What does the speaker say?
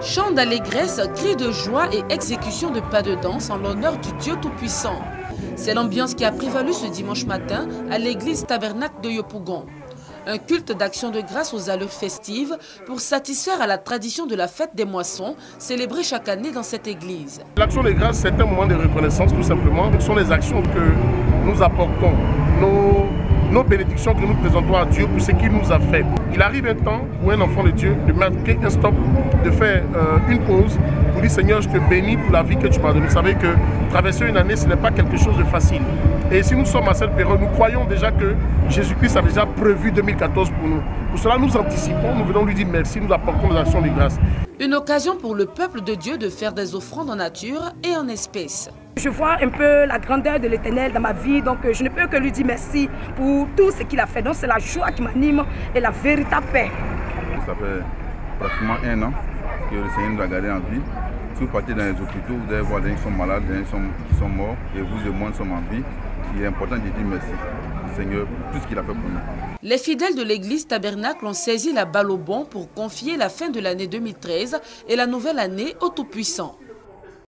Chants d'allégresse, cris de joie et exécution de pas de danse en l'honneur du Dieu Tout-Puissant. C'est l'ambiance qui a prévalu ce dimanche matin à l'église tabernacle de Yopougon. Un culte d'action de grâce aux allures festives pour satisfaire à la tradition de la fête des moissons célébrée chaque année dans cette église. L'action de grâce, c'est un moment de reconnaissance tout simplement. Ce sont les actions que nous apportons, nos bénédictions que nous présentons à Dieu pour ce qu'il nous a fait. Il arrive un temps pour un enfant de Dieu de marquer un stop, de faire euh, une pause pour dire Seigneur, je te bénis pour la vie que tu m'as donnée. Vous savez que traverser une année, ce n'est pas quelque chose de facile. Et si nous sommes à cette période, nous croyons déjà que Jésus-Christ a déjà prévu 2014 pour nous. Pour cela, nous anticipons, nous venons lui dire merci, nous apportons des actions de grâce. Une occasion pour le peuple de Dieu de faire des offrandes en nature et en espèces. Je vois un peu la grandeur de l'éternel dans ma vie, donc je ne peux que lui dire merci pour tout ce qu'il a fait. Donc c'est la joie qui m'anime et la véritable paix. Ça fait pratiquement un an que le Seigneur nous a gardés en vie. Si vous partez dans les hôpitaux, vous allez voir des qui sont malades, des qui sont morts, et vous et moi sommes en vie. Il est important de dire merci au Seigneur pour tout ce qu'il a fait pour nous. Les fidèles de l'église Tabernacle ont saisi la balle au bon pour confier la fin de l'année 2013 et la nouvelle année au Tout-Puissant.